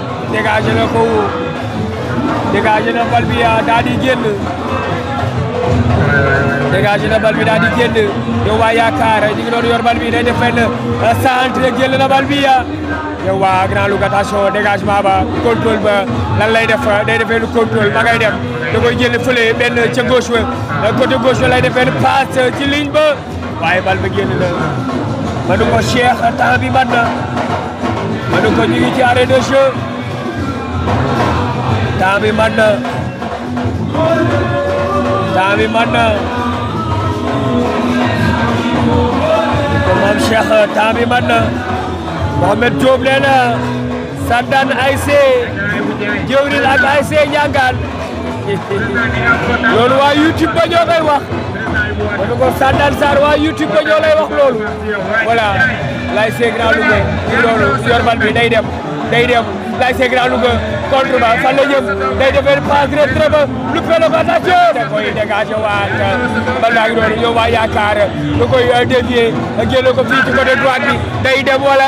dégagé na ko dégagé na bal bi daal di génn dégagé na bal bi daal di génn yow waa yaakaar ñu ngi doon yor bal bi day def fenn centre génn na bal bi yow waa Grand Louga attention dégagement ba contrôle ba lan lay def day defee lu contrôle ma ngay dem da koy génn fële benn ca gauche ba côté gauche ba lay defee passe ci ligne ba. waaye bal ba génn na ma ne ko Cheikh temps bi mat na ma ne ko ñu ngi ci arrêt de jeu temps bi mat na temps bi mat na ko maam Cheikh temps bi mat na Mohamed Diop nee na Sandane ASC jëwriñ ak ASC Ndiangane loolu waa YouTube ba ñoo koy wax ma ne ko Sandal Sarr waa YouTube ba ñoo lay wax loolu voilà Laye Seye Grand Louga ci loolu yor bal bi day dem day dem Laye Seye Grand Louga contre ba fan la jëm day defee passe retrait ba lu felo ba ta jë da koy dégagé waat ba laa ngi doon yow waa yaakaar da koy dévier jëlee ko fii ci côté droite bi day dem wala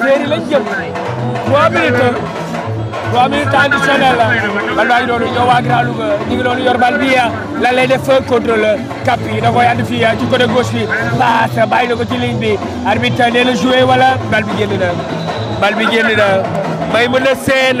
séeri lañ jëm trois minutes trois minutes additionnel la bal baa ngi doonu ñoo waa Grand Louga ñu ngi doonu yor bal bi lan lay def contrôle cap yi da koy andi fii ci côté gauche bi passe bàyyi na ko ci ligne bi arbitre nee na joué wala bal bi génn na bal bi génn na may mën a seen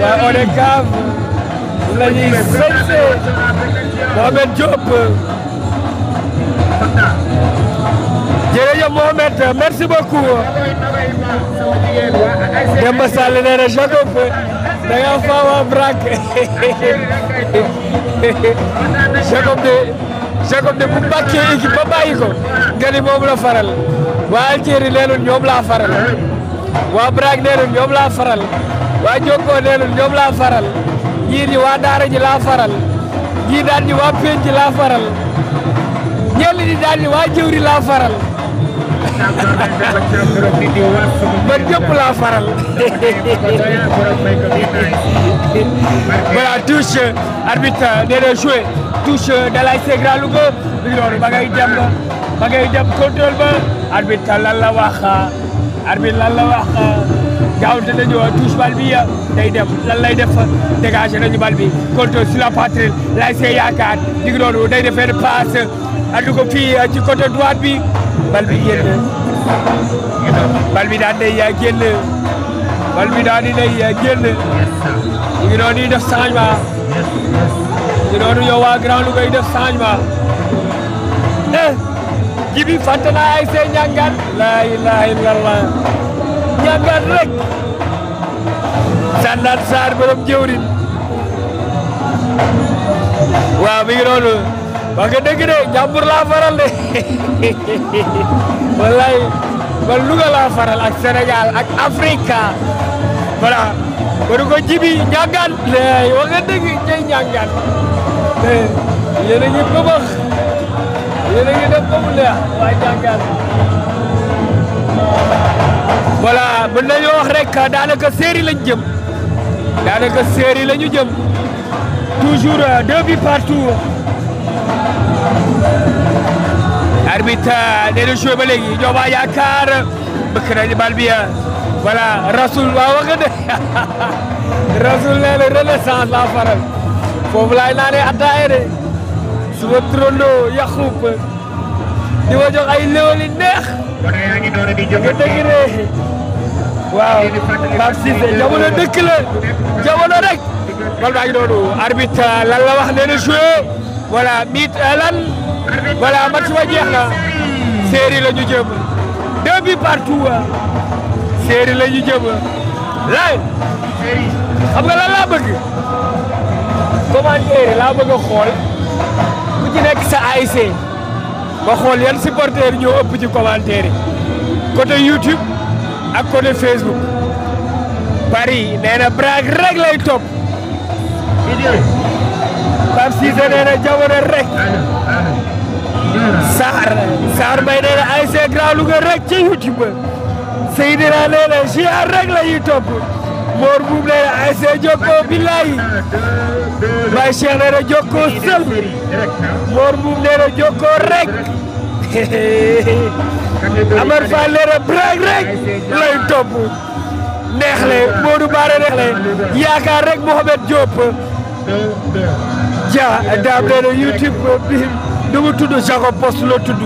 waa ODCAV la ñuy sañse Mohamed Diop jërëjëf Mohamed merci beaucoup Demba Sall nee na Jacob da nga faaw a braque Jacob de Jacob de bu bàccee équipe ba bàyyi ko nga ni moom la faral waa Algérie nee nañ ñoom laa faral waa Braque nee nañ ñoom laa faral waa Jokkoo nee nañ ñoom laa faral ñii ni waa Daara ji laa faral ñii daan ni waa Penc laa faral ñenn ñi daan ni waa Jëwri laa faral man ñëpp laa faral voilà touche arbitre euh, day doon joué touche euh, de l'ASC Grand Louga bi loolu ba ngay dem ba ngay dem contrôle ba arbitre euh, lan la wax arbitre lan la wax gaawante nañu touche bal bi day dem lan lay def dégagé nañu bal bi contrôle sur la poitrine l'ASC Yaakaar di loolu day defee passe addu ko fii ci côté droite bi bal bi génn bal bi daan day génn bal bi daan di day génn ñu ngi doon di def changement ñu ngi doon yow waa Grand Louga yi def changement eh jibi fàtte naa ay seen ñàngat laa ilaaha illallah ñàngat rek Sandal Sarr borom jëwrin waaw mi ngi noonu ba nga dégg de jàmbur laa faral de wallaay man Louga laa faral ak Sénégal ak Afrika voilà waru ko jibi ñàngaan lay wax nga dégg cay ñàngaan yéen a ngi bëbëx yéen a ngi def ba mu neex waay ñàngaan voilà mën nañu wax rek daanaka séeri lañ jëm daanaka séeri lañu jëm toujours euh, deux buts partout arbitre euh, nee na joué ba léegi ñoo waa yaakaar bëkk nañu bal bi euh, voilà Rasoul waaw wax nga de Rasoul nee na renaissance laa faral foofu laay naanee attaaya de suma turandoo Yaxub di ma jox ay léwal yu neex. nga dëgg ne waaw Pape Cissé jamono dëkk la jamono rek. loolu daa ngi noonu arbitre lan la wax nee na joué voilà miit euh, lan voilà match ba jeex na série la ñu jëm deux buts partout euh, série la ñu jëm lan xam nga lan laa bëgg. commentaire laa bëgg a xool ku ci nekk sa ASC ma xool yan supporters ñoo ëpp ci commentaire yi côté YouTube ak côté Facebook Paris nee na Braga rek lay topp Pape Cissé nee na jamono rek Saar Saar Mbaye nee na ASC Grand Louga rek ci YouTube Seydina nee na ziar rek la ñuy topp Mor Mbuub nee na ay see jokkoo billaay Baye Cheikh nee na jokkoo sël Mor Mbuub nee na jokkoo rek Amar Fall nee na break rek lay topp neexle Modou Bara neexle yaakaar rek Mohamed Diop ja daa benn YouTube bi nu mu tudd Jacob Post la tudd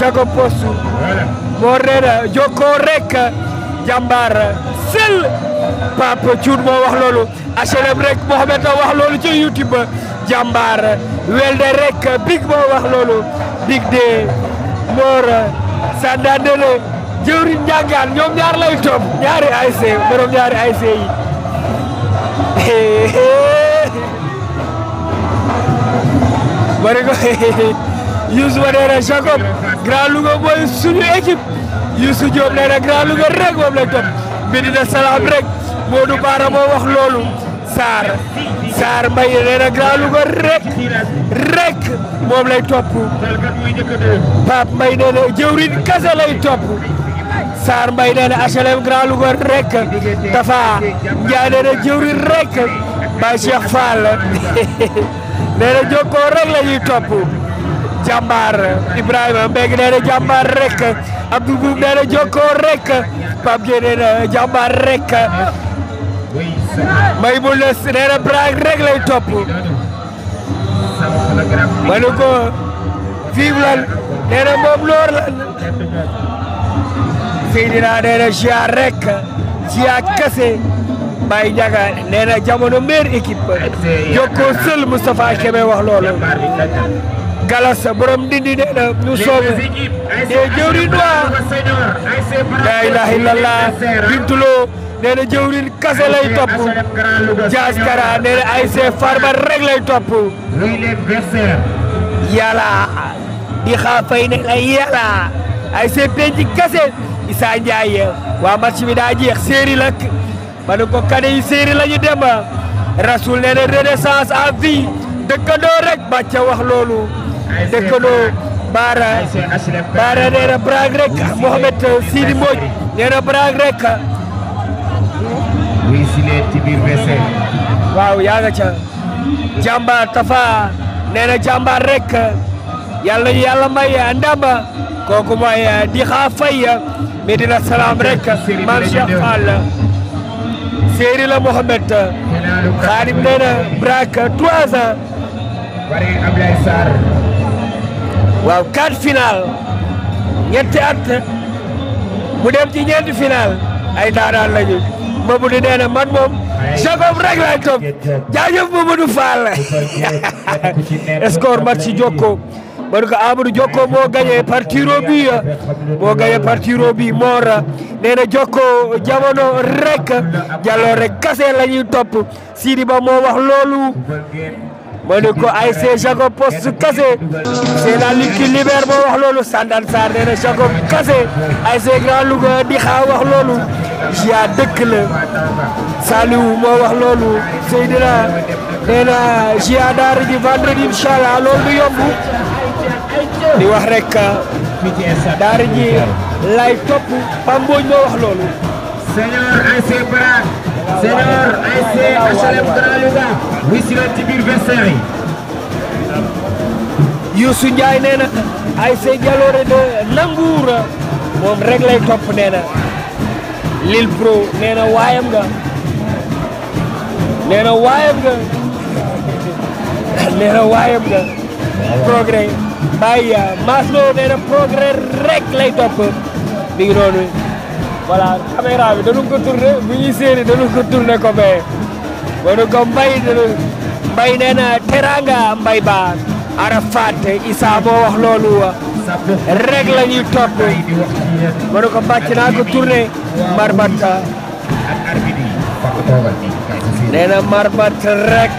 Jacob Post moo reena jokkoo rek jàmbaar sel Pape Thioune moo wax loolu HLM rek Mohamed a wax loolu ci YouTube ba jàmbaar welde rek big moo wax loolu big de moor sandandele jëwriñ njàngaan ñoom ñaar lay topp ñaari ASC borom ñaari ASC yi ma ne ko Youssou ma nee na Jacob Grand Louga mooy suñu équipe Youssou Diop nee na Grand Louga rek moom lay topp Medina Salaam rek Modou Bara moo wax loolu Saar Saar Mbaye nee na Grand Louga rek rek moom lay topp Pape Mbaye nee na jëwriñ kese lay topp Saar Mbaye nee na HLM Grand Louga rek Tafa Ndiaye nee na jëwriñ rek Baye Cheikh Fall nee na jokkoo rek la ñuy topp jàmbaar Ibrahima Mbengue nee na jàmbaar rek Abdou Boub nee na jokkoo rek Pape Gueye nee na jàmbaar rek. may bu les nee na braak rek lay topp ma ne ko vive lan nee na moom loor lan Seydina nee na ziar rek ziar kese Baye Ndiaga nee na jamono meilleure équipe jokkoo seul Moustapha Kébé wax loolu galas borom dindi nee na ñu soobu dee jëwri noir la ilaha illallah bintuloo nee na jëwrin kase lay topp Dias Kara nee na ASC Farba rek lay topp yàlla di xaa fay ne la yàlla ASC penc kase Issa Ndiaye waa match bi daa jeex séeri la ma ne ko kane yi séeri la ñu dem Rasoul nee na renaissance à vie dëkkandoo rek bàcca wax loolu dëkkandoo Baara Baara nee na Braak rek Mohamed Sidi Mbodj nee na Braak rek muy sile ci biir WC. waaw yaa nga ca jàmbaar Tafa nee na jàmbaar rek yàlla ñu yàlla may ndam kooku mooy di xaa fay Medina Salaam rek maam Cheikh Fall séeri la Mohamed Xaadim nee na Braak trois ans Bari Ablaye Sarr. waaw quatre final ñetti at mu dem ci ñeenti final ay daanaan lañu boobu di nee na man moom Jacob rek laay topp jaajëf Mamadou Fall score match ci Jokko man ko Amadou Jokko moo gagné par tiro bi moo gagné par tiro bi Mor nee na Jokko jamono rek jàlloo rek kase la ñuy topp Sidi Ba moo wax loolu ma ne ko ay see Jacob poste kase c'est la lutte qui libère moo wax loolu Sandane Sarr nee na Jacob kase ay see Grand Louga di xaa wax loolu jia dëkk la Saliou moo wax loolu Seydina nee na jia daara ji vendredi incha allah loolu du yomb di wax rek daara ji lay topp Pambooñ moo wax loolu Senior ASC Barak Senior ASC HLM Grand Louga muy si ci biir vestiaire yi Youssou Ndiaye nee na ASC Jaloore de Nangour moom rek lay topp nee na Lil Pro nee na waayam nga nee na waayam nga nee na waayam nga progrès bàyyi maas loo nee na progrès rek lay topp mi ngi noonu voilà caméra bi dañu ko tourné bu ñuy séeri dañu ko tourné ko mais wanu ko mbay dañu mbay nee na teranga mbay ba Arafat Issa moo wax loolu rek la ñuy topp wanu ko bàcc naa ko tourné marbat nee na marbat rek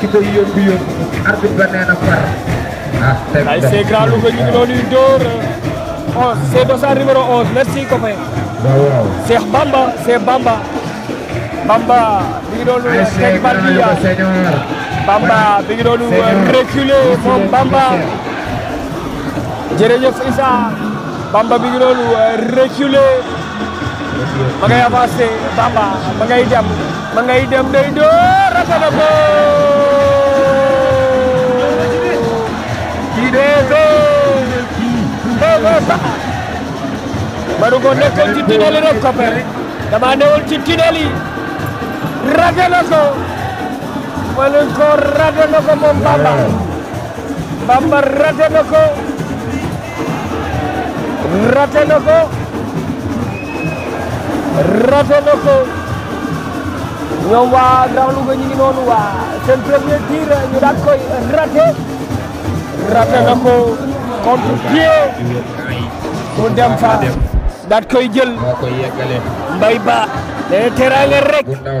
ki koy yóbbu yóbbu arbitre ba nee na far ah teg ay c'est grand Louga ñu ngi noonu dóor 11 c'est dossard numéro 11 merci copain waaw waaw Cheikh Bamba c'est Bamba Bamba mi ngi doon ay c'est teg bal grand bi Louga senior Bamba mi ngi doon reculé moom Bamba jërëjëf Issa Bamba mi ngi doon reculé ma ngay avancé Bamba ma ngay dem ma ngay dem day door rasa na ko kii dee manu ko nekkal ci tunnel yi rek copain dama newoon ci tunnel yi rate na ko manu ko rate na ko moom Bamba Bamba rate na ko raté na ko raté na ko ñoom waa Grand Louga ñu ngi noonu waa seen premier tir ñu daal koy raté raté na ko contre pied mu dem fa daal koy jël moo koy yeggale mbay ba nee na teraanga rek bu ndaw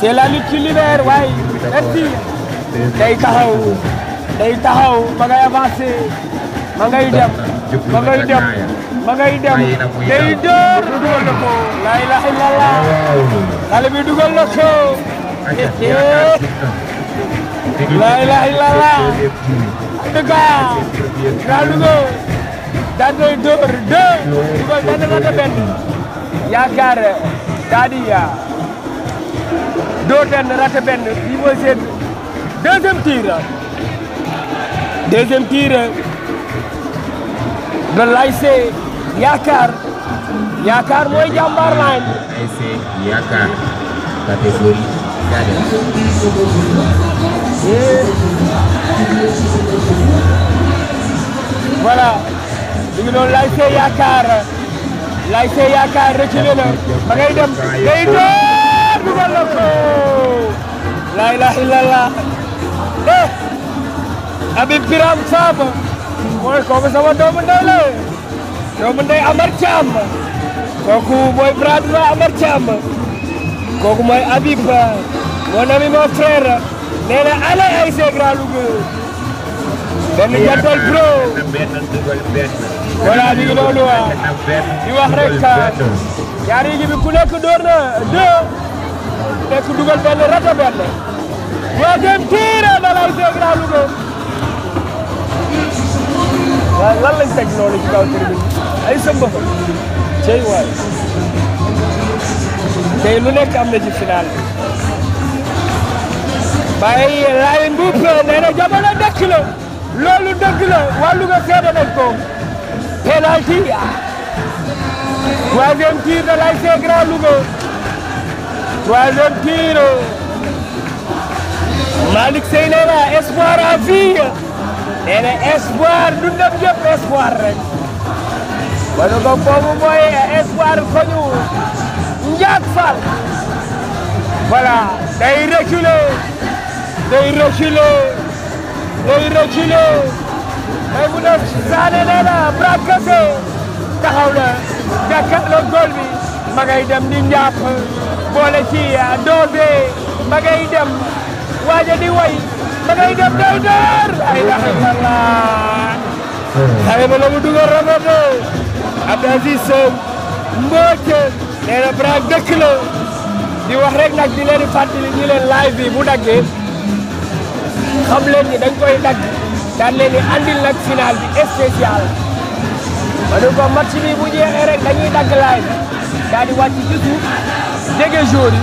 c'est la lutte qui libère waaye merci day taxaw day taxaw ma ngay avancé ma ngay dem ma ngay dem ma ngay dem day door dugal na ko la ilaha illallah xale bi dugal na ko la ilaha illallah en tout cas Grand Louga daan koy door deux dugal daan na ko benn yaakaar daa di yaa dóor benn raté benn bii mooy seen deuxième tir deuxième tir de l'ASC yaakaar yaakaar mooy jàmbaar laan ASC Yaakaar catégorie cadette voilà ñu ngi doon laaj see yaakaar lay see yaakaar reculé na ma ngay dem day door dugal na ko laa ilaha illallah eh Habib Biram Samb mooy kooku sama doomu ndey la doomu ndey Amar Thiam kooku mooy bras droit Amar Thiam kooku mooy Habib mon ami mon frère nee na allez ay Grand Louga benn jantal bro voilà ñu ngi noonu waa di wax rek ñaari équipe bi ku nekk door na deux nekk dugal benn rato benn deuxième tir de la UCG Grand Louga waaye lan lañ teg noonu ci kaw tribune ay sëmba fa cey waay tey lu nekk am na ci final Baye Laye Mboup nee na jamono dëkk la loolu dëgg la waa Louga seede nañ ko penalty troisième tir de l'ASC Grand Louga troisième tir Malick Sey nee na espoir à vie nee na espoir du ndam yëpp espoir rek ba nu ko boobu mooy espoir ko ñu njaat fal voilà day reculer day reculer day reculer day mu def saane nee na bras cassé taxaw na jàkkaarloo góol bi ma ngay dem di njàpp boole ci doose ma ngay dem waaja di way ma ngay def day door ay ilaha illallah xale ba la mu dugal rafet na Abdou Aziz Sow mbooc nee na Braak dëkk la di wax rek nag di leen fàttali ñu leen live bi bu daggee xam leen ni dañ koy dagg daan leen di andil nag final bi spécial ma ne ko match bi bu jeexee rek dañuy dagg live daal di wàcc ci suuf jege jour yi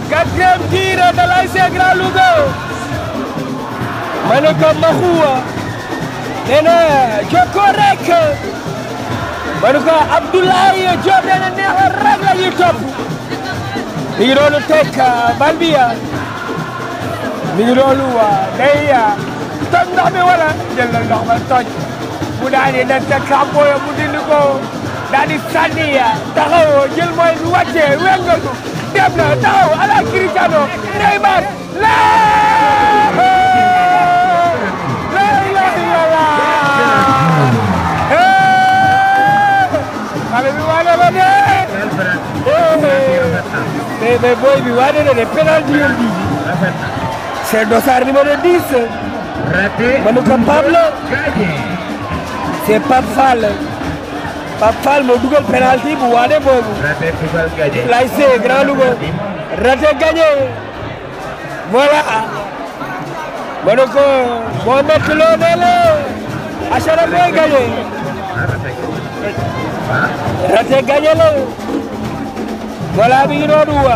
Quatrième tir de l'ASC Grand Louga ma ne ko Maxuwa nee na jokko rek ma ne ko Abdoulaye Diop nee na neexal rek la ñuy topp mi ngi doonu teg bal bi mi ngi doonu day toj ndox mi wala jël na ndox ma toj mu daal di dem ca kàmbooya mu dindi ko daal di sànni taxaw jël mooy bi wàccee wéngal ko dem na taxaw ala Cristiano Neymar la la ilaha illallah xale bi waane la de mais mais booy bi waane na de penalty yoon bi c'est dossard numéro 10 Manu ko Pablo c'est Pape Fall Pape Fall moo dugal penalty bu waane boobu lay see Grand Louga raté gagné voilà ma ne ko moo nekk loo ne la achara bee gagné raté gagné la voilà bi ngi noonu wa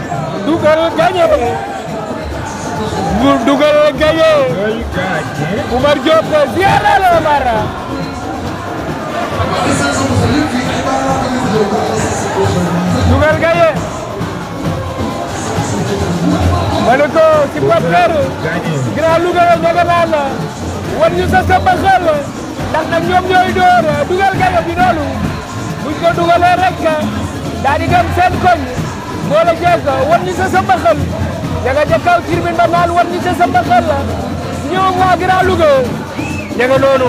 dugal gañe bu dugal gañe Umar Diop ziara la Umar dugal gañe ma ne ko ci Babacar grand Louga la ñoo ko naan la wan ñu sa samba xel ndax nag ñoom ñooy door dugal gañe bi noonu buñ ko dugalee rek daal di dem seen koñ boole jeeg war ñu sa sa mbaxal ña nga ca kaw tribune ba naan war ñu sa sa mbaxal la ñoom waa Grand Louga ña nga noonu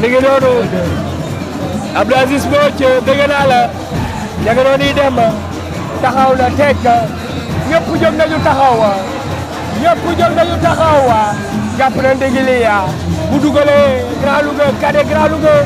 mi ngi noonu Abdou Aziz Mbodj dégg naa la ña nga noonu yi dem taxaw na teg ñëpp jóg nañu taxaw ñëpp jóg nañu taxaw jàpp na ndégili ya bu dugalee Grand Louga kade Grand Louga